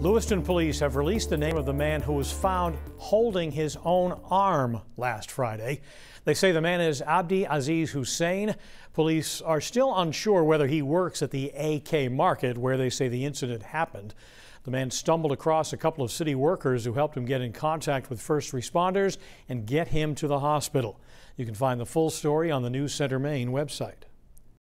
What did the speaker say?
Lewiston police have released the name of the man who was found holding his own arm last Friday. They say the man is Abdi Aziz Hussien. Police are still unsure whether he works at the AK Market where they say the incident happened. The man stumbled across a couple of city workers who helped him get in contact with first responders and get him to the hospital. You can find the full story on the News Center Maine website.